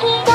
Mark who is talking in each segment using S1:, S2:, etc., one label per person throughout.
S1: Bye.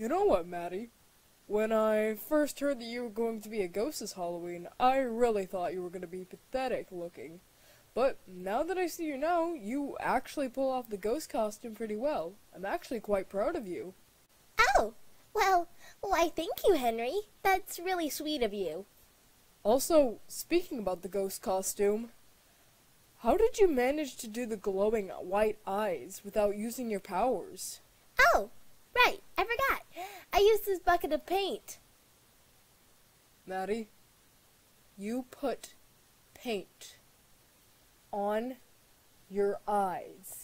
S1: You know what, Maddie? When I first heard that you were going to be a ghost this Halloween, I really thought you were going to be pathetic looking. But now that I see you now, you actually pull off the ghost costume pretty well. I'm actually quite proud of you.
S2: Oh, well, why thank you, Henry. That's really sweet of you.
S1: Also, speaking about the ghost costume, how did you manage to do the glowing white eyes without using your powers?
S2: Oh, right. I used this bucket of paint.
S1: Maddie, you put paint on your eyes.